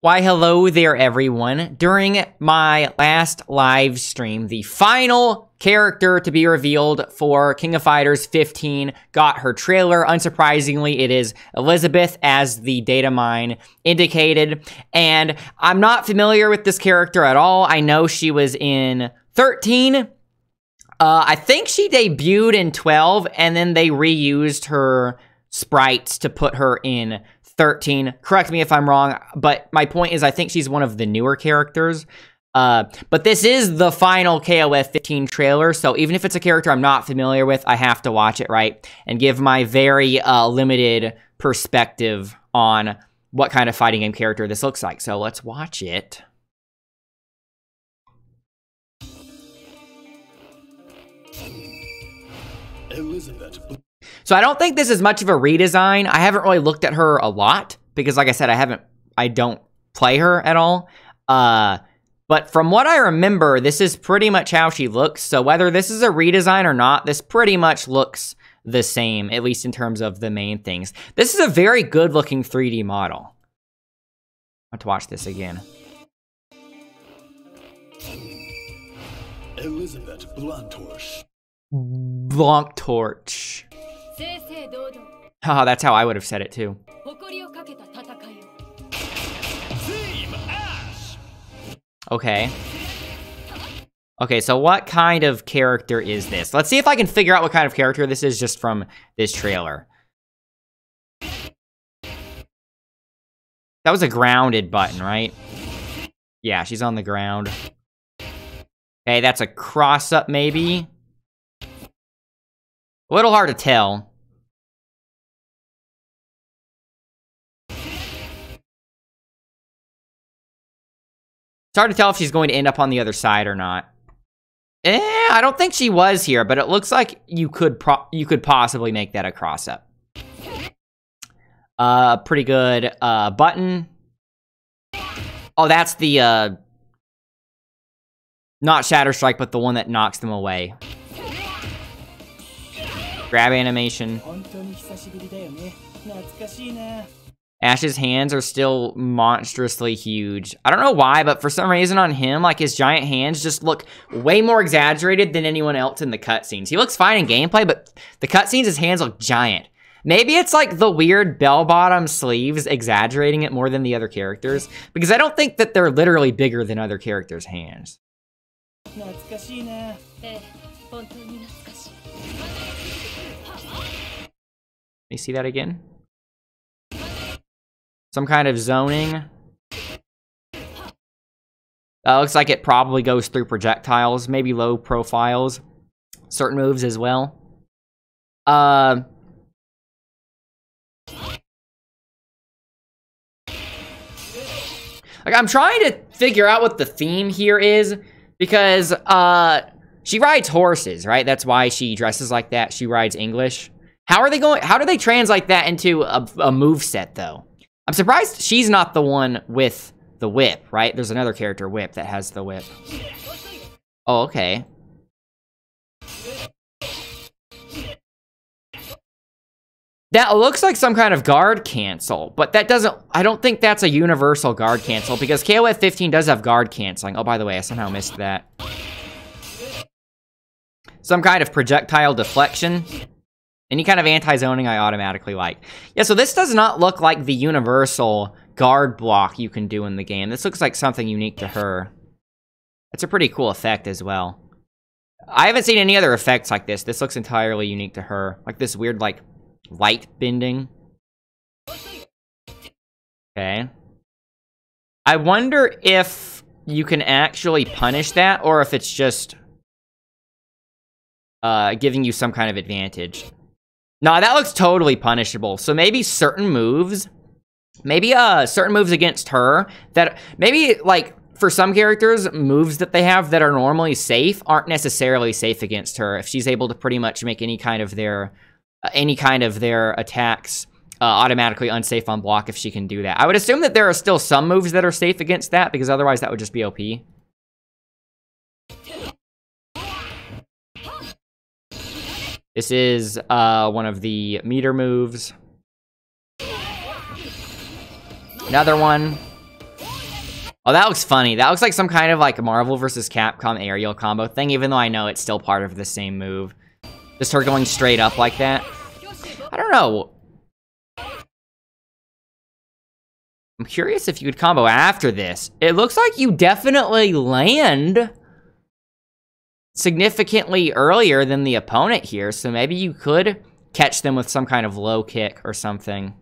Why, hello there, everyone. During my last live stream, the final character to be revealed for King of Fighters 15 got her trailer. Unsurprisingly, it is Elizabeth, as the data mine indicated. And I'm not familiar with this character at all. I know she was in 13. Uh, I think she debuted in 12, and then they reused her sprites to put her in 13. Correct me if I'm wrong, but my point is I think she's one of the newer characters. Uh, but this is the final KOF 15 trailer, so even if it's a character I'm not familiar with, I have to watch it right and give my very uh, limited perspective on what kind of fighting game character this looks like. So let's watch it. Elizabeth so I don't think this is much of a redesign. I haven't really looked at her a lot because, like I said, I haven't, I don't play her at all. Uh, but from what I remember, this is pretty much how she looks. So whether this is a redesign or not, this pretty much looks the same, at least in terms of the main things. This is a very good looking 3D model. I have to watch this again. Elizabeth Blanctorche. Blanctorche. Haha, that's how I would have said it too. Okay. Okay, so what kind of character is this? Let's see if I can figure out what kind of character this is just from this trailer. That was a grounded button, right? Yeah, she's on the ground. Okay, that's a cross-up maybe. A little hard to tell. Hard to tell if she's going to end up on the other side or not. Eh, I don't think she was here, but it looks like you could you could possibly make that a cross up. Uh, pretty good uh, button. Oh, that's the uh, not Shatter Strike, but the one that knocks them away. Grab animation. Ash's hands are still monstrously huge. I don't know why, but for some reason on him, like his giant hands just look way more exaggerated than anyone else in the cutscenes. He looks fine in gameplay, but the cutscenes, his hands look giant. Maybe it's like the weird bell-bottom sleeves exaggerating it more than the other characters, because I don't think that they're literally bigger than other characters' hands. You see that again? Some kind of zoning. Uh, looks like it probably goes through projectiles, maybe low profiles. Certain moves as well. Uh, like I'm trying to figure out what the theme here is because uh, she rides horses, right? That's why she dresses like that. She rides English. How are they going? How do they translate that into a, a move set though? I'm surprised she's not the one with the whip, right? There's another character, Whip, that has the whip. Oh, okay. That looks like some kind of guard cancel, but that doesn't, I don't think that's a universal guard cancel because KOF 15 does have guard canceling. Oh, by the way, I somehow missed that. Some kind of projectile deflection. Any kind of anti-zoning I automatically like. Yeah, so this does not look like the universal guard block you can do in the game. This looks like something unique to her. That's a pretty cool effect as well. I haven't seen any other effects like this. This looks entirely unique to her. Like this weird, like, light bending. Okay. I wonder if you can actually punish that, or if it's just uh, giving you some kind of advantage. Nah, that looks totally punishable. So maybe certain moves, maybe uh certain moves against her that maybe like for some characters, moves that they have that are normally safe aren't necessarily safe against her. If she's able to pretty much make any kind of their uh, any kind of their attacks uh, automatically unsafe on block if she can do that. I would assume that there are still some moves that are safe against that because otherwise that would just be OP. This is uh, one of the meter moves. Another one. Oh, that looks funny. That looks like some kind of like Marvel versus Capcom aerial combo thing, even though I know it's still part of the same move. Just her going straight up like that. I don't know. I'm curious if you could combo after this. It looks like you definitely land significantly earlier than the opponent here, so maybe you could catch them with some kind of low kick or something.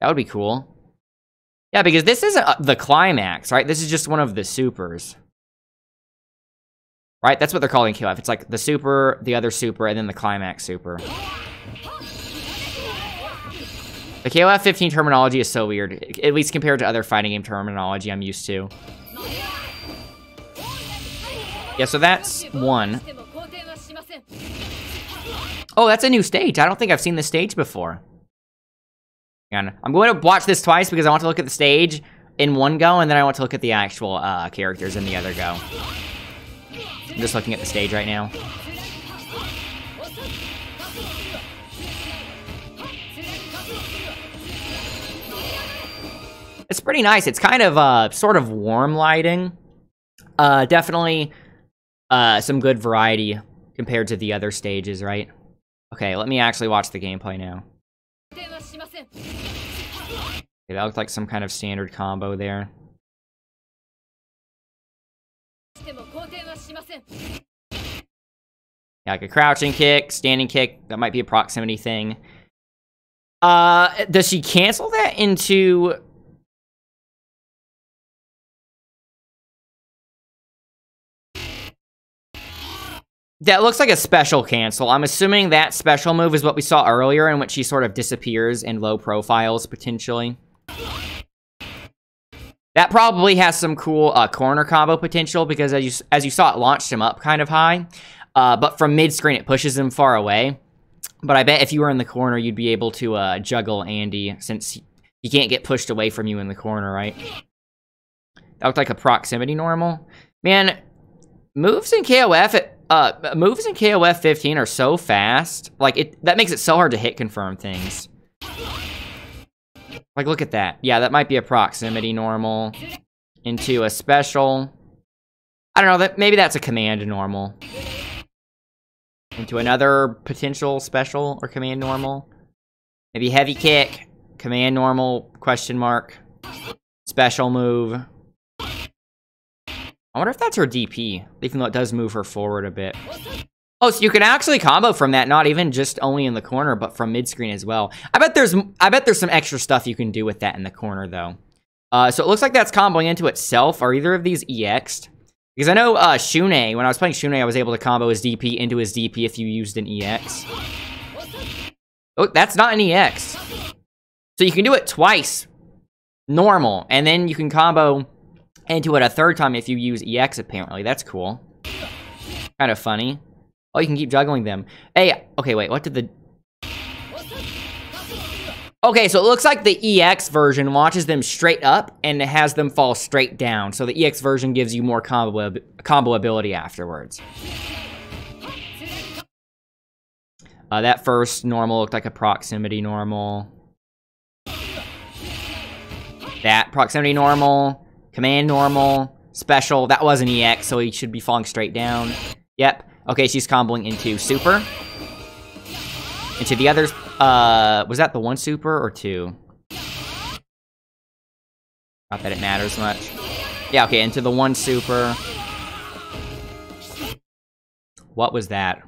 That would be cool. Yeah, because this isn't uh, the climax, right? This is just one of the supers. Right? That's what they're calling KOF. It's like the super, the other super, and then the climax super. The KOF 15 terminology is so weird, at least compared to other fighting game terminology I'm used to. Yeah, so that's one. Oh, that's a new stage. I don't think I've seen this stage before. And I'm going to watch this twice because I want to look at the stage in one go, and then I want to look at the actual uh, characters in the other go. I'm just looking at the stage right now. It's pretty nice. It's kind of uh, sort of warm lighting. Uh, definitely uh, some good variety compared to the other stages, right? Okay, let me actually watch the gameplay now. Okay, that looked like some kind of standard combo there. Yeah, like a crouching kick, standing kick, that might be a proximity thing. Uh, does she cancel that into That looks like a special cancel. I'm assuming that special move is what we saw earlier in which he sort of disappears in low profiles, potentially. That probably has some cool uh, corner combo potential because as you, as you saw, it launched him up kind of high. Uh, but from mid-screen, it pushes him far away. But I bet if you were in the corner, you'd be able to uh, juggle Andy since he can't get pushed away from you in the corner, right? That looked like a proximity normal. Man, moves in KOF, it, uh, moves in KOF 15 are so fast. Like, it that makes it so hard to hit confirm things. Like, look at that. Yeah, that might be a proximity normal into a special. I don't know, that maybe that's a command normal. Into another potential special or command normal. Maybe heavy kick, command normal, question mark, special move. I wonder if that's her DP, even though it does move her forward a bit. Oh, so you can actually combo from that, not even just only in the corner, but from mid-screen as well. I bet there's I bet there's some extra stuff you can do with that in the corner, though. Uh, so it looks like that's comboing into itself. Are either of these EX'd? Because I know uh, Shun'ei, when I was playing Shun'ei, I was able to combo his DP into his DP if you used an EX. Oh, that's not an EX. So you can do it twice, normal, and then you can combo into it a third time if you use EX, apparently. That's cool. Kind of funny. Oh, you can keep juggling them. Hey, okay, wait, what did the... Okay, so it looks like the EX version launches them straight up and has them fall straight down. So the EX version gives you more combo, combo ability afterwards. Uh, that first normal looked like a proximity normal. That proximity normal. Command normal. Special. That was an EX, so he should be falling straight down. Yep. Okay, she's comboing into super. Into the others. Uh, was that the one super or two? Not that it matters much. Yeah, okay, into the one super. What was that?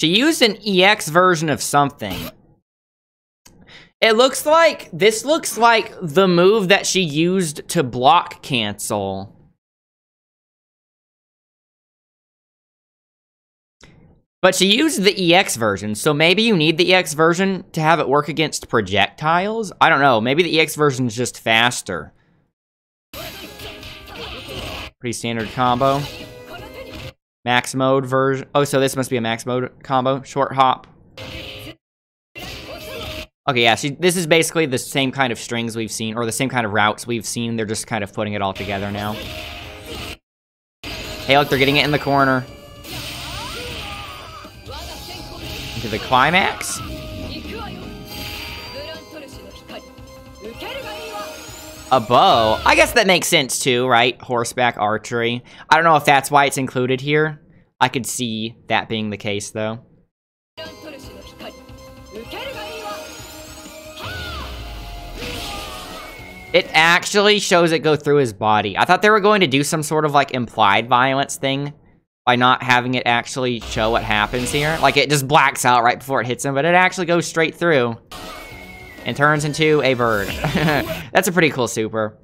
She used an EX version of something. It looks like, this looks like the move that she used to block cancel. But she used the EX version, so maybe you need the EX version to have it work against projectiles? I don't know, maybe the EX version is just faster. Pretty standard combo. Max mode version. Oh, so this must be a max mode combo. Short hop. Okay, yeah, she, this is basically the same kind of strings we've seen, or the same kind of routes we've seen. They're just kind of putting it all together now. Hey, look, they're getting it in the corner. Into the climax. A bow? I guess that makes sense too, right? Horseback archery. I don't know if that's why it's included here. I could see that being the case though. It actually shows it go through his body. I thought they were going to do some sort of like implied violence thing by not having it actually show what happens here. Like it just blacks out right before it hits him, but it actually goes straight through and turns into a bird. That's a pretty cool super.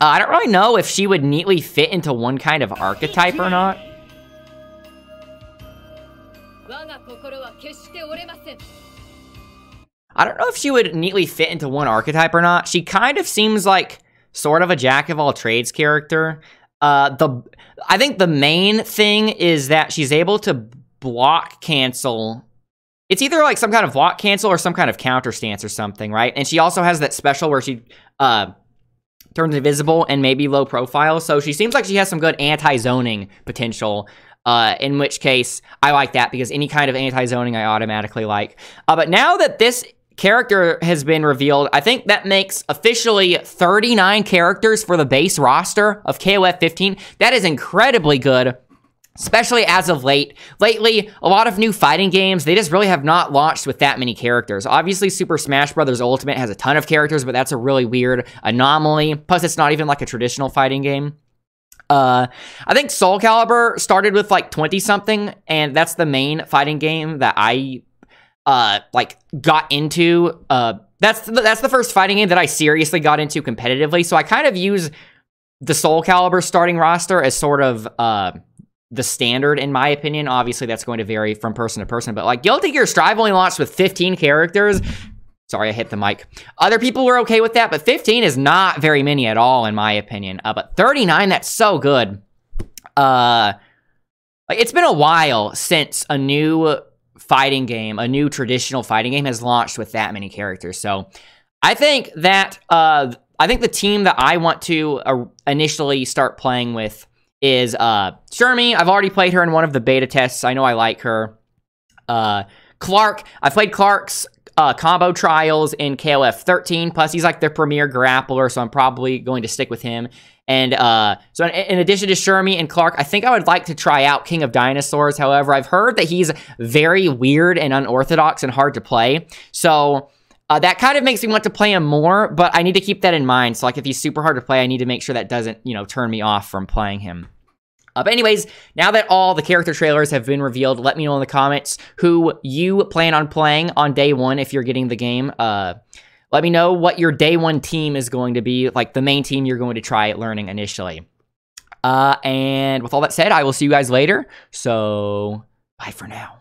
Uh, I don't really know if she would neatly fit into one kind of archetype or not. I don't know if she would neatly fit into one archetype or not. She kind of seems like sort of a jack of all trades character. Uh, the I think the main thing is that she's able to block cancel. It's either like some kind of block cancel or some kind of counter stance or something, right? And she also has that special where she uh, turns invisible and maybe low profile. So she seems like she has some good anti-zoning potential. Uh, in which case, I like that because any kind of anti-zoning I automatically like. Uh, but now that this character has been revealed. I think that makes officially 39 characters for the base roster of KOF 15. That is incredibly good. Especially as of late. Lately, a lot of new fighting games, they just really have not launched with that many characters. Obviously, Super Smash Bros. Ultimate has a ton of characters, but that's a really weird anomaly. Plus, it's not even like a traditional fighting game. Uh, I think Soul Calibur started with like 20 something, and that's the main fighting game that I uh like got into uh that's the, that's the first fighting game that I seriously got into competitively. So I kind of use the Soul Calibur starting roster as sort of uh the standard in my opinion. Obviously that's going to vary from person to person, but like Guilty Gear Strive only launched with 15 characters. Sorry, I hit the mic. Other people were okay with that, but 15 is not very many at all in my opinion. Uh, but 39, that's so good. Uh like it's been a while since a new fighting game, a new traditional fighting game has launched with that many characters. So I think that uh, I think the team that I want to uh, initially start playing with is uh, Shermie. I've already played her in one of the beta tests. I know I like her. Uh, Clark. I played Clark's uh, combo trials in KOF 13. Plus, he's like the premier grappler, so I'm probably going to stick with him. And uh, so, in, addition to Shermie and Clark, I think I would like to try out King of Dinosaurs. However, I've heard that he's very weird and unorthodox and hard to play. So, uh, that kind of makes me want to play him more, but I need to keep that in mind. So, like, if he's super hard to play, I need to make sure that doesn't, you know, turn me off from playing him. Uh, but anyways, now that all the character trailers have been revealed, let me know in the comments who you plan on playing on day one if you're getting the game. Uh, let me know what your day one team is going to be, like the main team you're going to try learning initially. Uh, and with all that said, I will see you guys later. So, bye for now.